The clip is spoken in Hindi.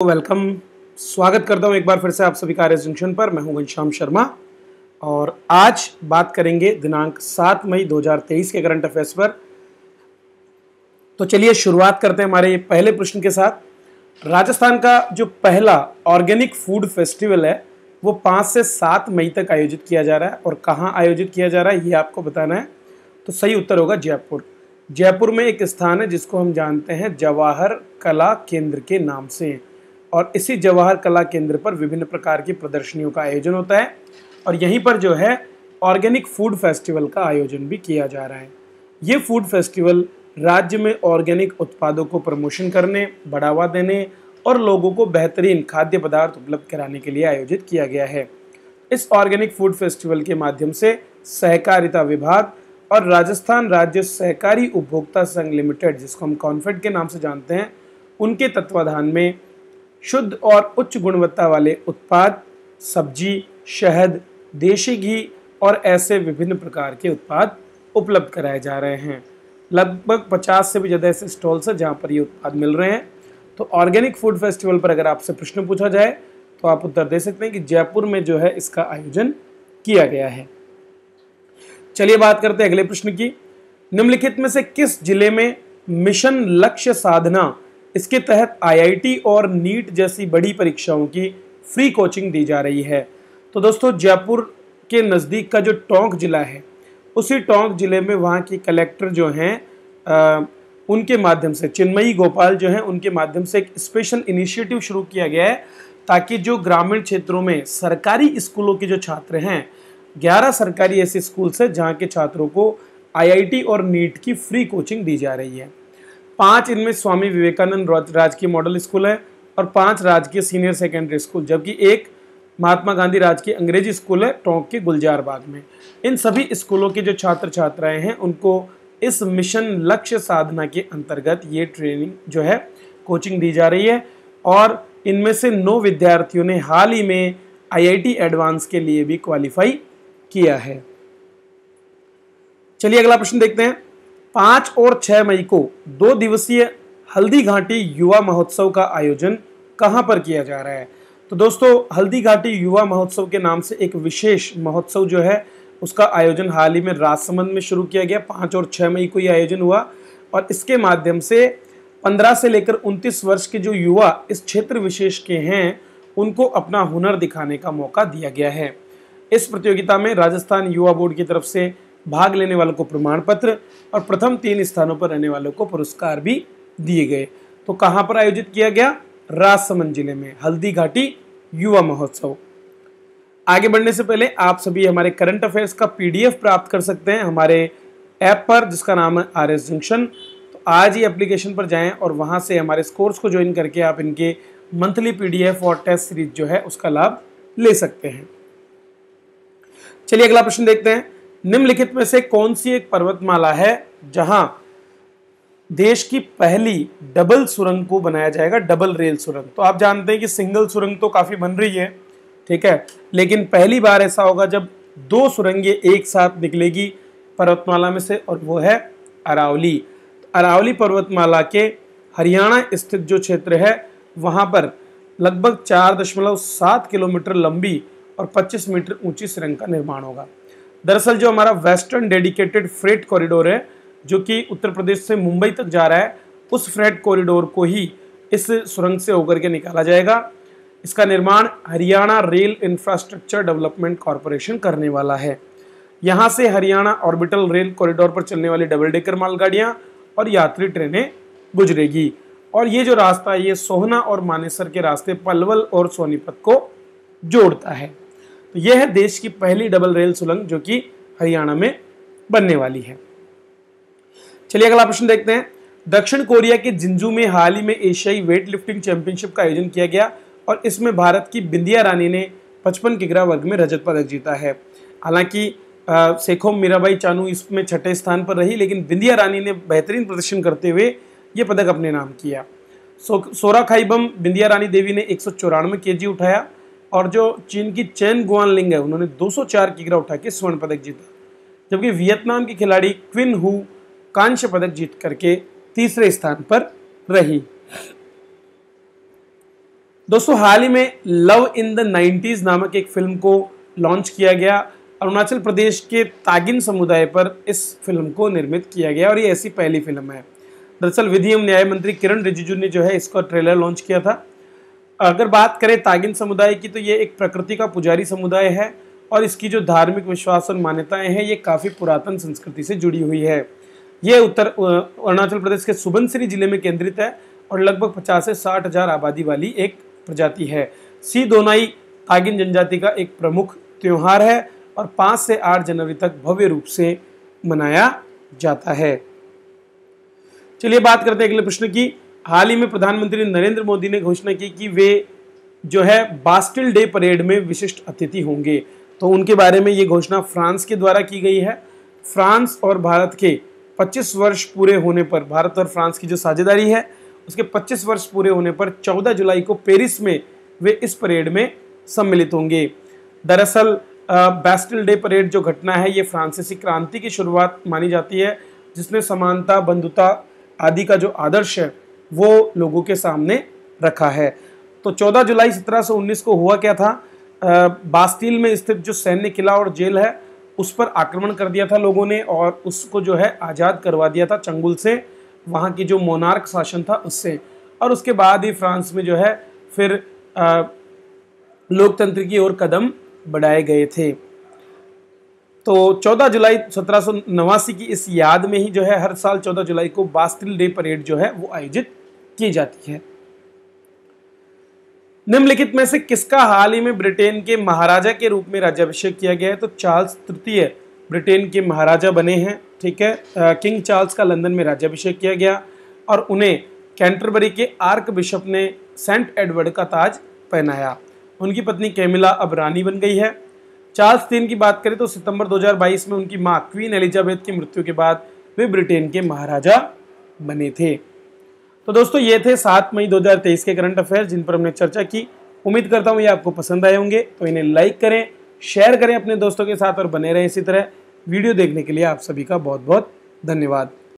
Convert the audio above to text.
वेलकम। स्वागत करता हूँ एक बार फिर से आप सभी कार्य जंक्शन पर। मैं हूँ घनश्याम शर्मा और आज बात करेंगे दिनांक 7 मई 2023 के करंट अफेयर्स पर। तो चलिए शुरुआत करते हैं हमारे पहले प्रश्न के साथ। राजस्थान का जो पहला ऑर्गेनिक फ़ूड फेस्टिवल है, वो पाँच से सात मई तक आयोजित किया जा रहा है और कहाँ आयोजित किया जा रहा है, ये आपको बताना है। तो सही उत्तर होगा जयपुर। जयपुर में एक स्थान है जिसको हम जानते हैं जवाहर कला केंद्र के नाम से। और इसी जवाहर कला केंद्र पर विभिन्न प्रकार की प्रदर्शनियों का आयोजन होता है और यहीं पर जो है ऑर्गेनिक फ़ूड फेस्टिवल का आयोजन भी किया जा रहा है। ये फ़ूड फेस्टिवल राज्य में ऑर्गेनिक उत्पादों को प्रमोशन करने, बढ़ावा देने और लोगों को बेहतरीन खाद्य पदार्थ उपलब्ध कराने के लिए आयोजित किया गया है। इस ऑर्गेनिक फ़ूड फेस्टिवल के माध्यम से सहकारिता विभाग और राजस्थान राज्य सहकारी उपभोक्ता संघ लिमिटेड, जिसको हम कॉन्फेड के नाम से जानते हैं, उनके तत्वाधान में शुद्ध और उच्च गुणवत्ता वाले उत्पाद, सब्ज़ी, शहद, देशी घी और ऐसे विभिन्न प्रकार के उत्पाद उपलब्ध कराए जा रहे हैं। लगभग 50 से भी ज़्यादा ऐसे स्टॉल्स हैं जहाँ पर ये उत्पाद मिल रहे हैं। तो ऑर्गेनिक फ़ूड फेस्टिवल पर अगर आपसे प्रश्न पूछा जाए तो आप उत्तर दे सकते हैं कि जयपुर में जो है इसका आयोजन किया गया है। चलिए बात करते हैं अगले प्रश्न की। निम्नलिखित में से किस ज़िले में मिशन लक्ष्य साधना इसके तहत आईआईटी और नीट जैसी बड़ी परीक्षाओं की फ्री कोचिंग दी जा रही है। तो दोस्तों, जयपुर के नज़दीक का जो टोंक जिला है, उसी टोंक ज़िले में वहाँ की कलेक्टर जो हैं उनके माध्यम से, चिन्मयी गोपाल जो हैं, उनके माध्यम से एक स्पेशल इनिशिएटिव शुरू किया गया है ताकि जो ग्रामीण क्षेत्रों में सरकारी स्कूलों के जो छात्र हैं 11 सरकारी ऐसे स्कूल्स हैं जहाँ के छात्रों को आईआईटी और नीट की फ्री कोचिंग दी जा रही है। पाँच इनमें स्वामी विवेकानंद राजकीय मॉडल स्कूल है और पाँच राजकीय सीनियर सेकेंडरी स्कूल, जबकि एक महात्मा गांधी राजकीय अंग्रेज़ी स्कूल है टोंक के गुलजार बाग में। इन सभी स्कूलों के जो छात्र छात्राएँ हैं, उनको इस मिशन लक्ष्य साधना के अंतर्गत ये ट्रेनिंग जो है, कोचिंग दी जा रही है। और इनमें से नौ विद्यार्थियों ने हाल ही में आईआईटी एडवांस के लिए भी क्वालिफाई किया है। चलिए अगला प्रश्न देखते हैं। पाँच और छह मई को दो दिवसीय हल्दी घाटी युवा महोत्सव का आयोजन कहाँ पर किया जा रहा है? तो दोस्तों, हल्दी घाटी युवा महोत्सव के नाम से एक विशेष महोत्सव जो है, उसका आयोजन हाल ही में राजसमंद में शुरू किया गया। पाँच और छः मई को ये आयोजन हुआ और इसके माध्यम से पंद्रह से लेकर उनतीस वर्ष के जो युवा इस क्षेत्र विशेष के हैं, उनको अपना हुनर दिखाने का मौका दिया गया है। इस प्रतियोगिता में राजस्थान युवा बोर्ड की तरफ़ से भाग लेने वालों को प्रमाण पत्र और प्रथम तीन स्थानों पर रहने वालों को पुरस्कार भी दिए गए। तो कहाँ पर आयोजित किया गया? राजसमंद ज़िले में, हल्दी घाटी युवा महोत्सव। आगे बढ़ने से पहले आप सभी हमारे करंट अफेयर्स का पीडीएफ प्राप्त कर सकते हैं हमारे ऐप पर, जिसका नाम है आर एस जंक्शन। तो आज ही एप्लीकेशन पर जाएँ और वहाँ से हमारे कोर्स को ज्वाइन करके आप इनके मंथली पीडीएफ और टेस्ट सीरीज़ जो है उसका लाभ ले सकते हैं। चलिए अगला प्रश्न देखते हैं। निम्नलिखित में से कौन सी एक पर्वतमाला है जहाँ देश की पहली डबल सुरंग को बनाया जाएगा, डबल रेल सुरंग? तो आप जानते हैं कि सिंगल सुरंग तो काफ़ी बन रही है, ठीक है? लेकिन पहली बार ऐसा होगा जब दो सुरंगें एक साथ निकलेगी पर्वतमाला में से, और वो है अरावली। अरावली पर्वतमाला के हरियाणा स्थित जो क्षेत्र है, वहाँ पर लगभग चार दशमलव सात किलोमीटर लंबी और 25 मीटर ऊँची सुरंग का निर्माण होगा। दरअसल जो हमारा वेस्टर्न डेडिकेटेड फ्रेट कॉरिडोर है, जो कि उत्तर प्रदेश से मुंबई तक जा रहा है, उस फ्रेट कॉरिडोर को ही इस सुरंग से होकर के निकाला जाएगा। इसका निर्माण Haryana rail infrastructure development corporation करने वाला है। यहाँ से हरियाणा ऑर्बिटल रेल कॉरिडोर पर चलने वाली डबल डेकर मालगाड़ियाँ और यात्री ट्रेनें गुजरेगी। और ये जो रास्ता है, ये सोहना और मानेसर के रास्ते पलवल और सोनीपत को जोड़ता है। तो यह है देश की पहली डबल रेल सुरंग जो कि हरियाणा में बनने वाली है। चलिए अगला प्रश्न देखते हैं। दक्षिण कोरिया के जिंजू में हाल ही में एशियाई वेट लिफ्टिंग चैंपियनशिप का आयोजन किया गया और इसमें भारत की बिंदिया रानी ने पचपन किग्रा वर्ग में रजत पदक जीता है। हालाँकि सेखोम मीराबाई चानू इसमें छठे स्थान पर रही, लेकिन बिंदिया रानी ने बेहतरीन प्रदर्शन करते हुए ये पदक अपने नाम किया। सो, सोरा खाईबम बिंदिया रानी देवी ने एक सौ उठाया और जो चीन की चैन गुआन लिंग है, उन्होंने 204 किग्रा उठा के स्वर्ण पदक जीता। जबकि वियतनाम की खिलाड़ी क्विन हु कांस्य पदक जीत करके तीसरे स्थान पर रही। दोस्तों, हाल ही में लव इन द 90s नामक एक फ़िल्म को लॉन्च किया गया। अरुणाचल प्रदेश के तागिन समुदाय पर इस फ़िल्म को निर्मित किया गया और ये ऐसी पहली फ़िल्म है। दरअसल विधि एवं न्याय मंत्री किरण रिजिजू ने जो है इसका ट्रेलर लॉन्च किया था। अगर बात करें तागिन समुदाय की तो ये एक प्रकृति का पुजारी समुदाय है और इसकी जो धार्मिक विश्वास और मान्यताएँ हैं, ये काफ़ी पुरातन संस्कृति से जुड़ी हुई है। ये उत्तर अरुणाचल प्रदेश के सुबनसिरी ज़िले में केंद्रित है और लगभग पचास से साठ हज़ार आबादी वाली एक प्रजाति है। सी दोनाई तागिन जनजाति का एक प्रमुख त्यौहार है और पाँच से आठ जनवरी तक भव्य रूप से मनाया जाता है। चलिए बात करते हैं अगले प्रश्न की। हाल ही में प्रधानमंत्री नरेंद्र मोदी ने घोषणा की कि वे जो है बास्टिल डे परेड में विशिष्ट अतिथि होंगे। तो उनके बारे में ये घोषणा फ्रांस के द्वारा की गई है। फ्रांस और भारत के 25 वर्ष पूरे होने पर, भारत और फ्रांस की जो साझेदारी है, उसके 25 वर्ष पूरे होने पर 14 जुलाई को पेरिस में वे इस परेड में सम्मिलित होंगे। दरअसल बैस्टिल डे परेड जो घटना है, ये फ्रांसीसी क्रांति की शुरुआत मानी जाती है जिसने समानता, बंधुता आदि का जो आदर्श है वो लोगों के सामने रखा है। तो 14 जुलाई 1719 को हुआ क्या था? बास्तील में स्थित जो सैन्य किला और जेल है, उस पर आक्रमण कर दिया था लोगों ने और उसको जो है आज़ाद करवा दिया था चंगुल से। वहाँ की जो मोनार्क शासन था उससे। और उसके बाद ही फ्रांस में जो है फिर लोकतंत्र की ओर कदम बढ़ाए गए थे। तो 14 जुलाई सत्रह सौ नवासी की इस याद में ही जो है हर साल 14 जुलाई को बास्टिल डे परेड जो है वो आयोजित की जाती है। निम्नलिखित में से किसका हाल ही में ब्रिटेन के महाराजा के रूप में राज्याभिषेक किया गया है? तो चार्ल्स तृतीय ब्रिटेन के महाराजा बने हैं ठीक है? आ, किंग चार्ल्स का लंदन में राज्याभिषेक किया गया और उन्हें कैंटरबरी के आर्क बिशप ने सेंट एडवर्ड का ताज पहनाया। उनकी पत्नी कैमिला अब रानी बन गई है। चार्ल्स तीन की बात करें तो सितंबर 2022 में उनकी माँ क्वीन एलिजाबेथ की मृत्यु के बाद वे ब्रिटेन के महाराजा बने थे। तो दोस्तों, ये थे सात मई 2023 के करंट अफेयर, जिन पर हमने चर्चा की। उम्मीद करता हूँ ये आपको पसंद आए होंगे तो इन्हें लाइक करें शेयर करें अपने दोस्तों के साथ और बने रहें इसी तरह। वीडियो देखने के लिए आप सभी का बहुत बहुत धन्यवाद।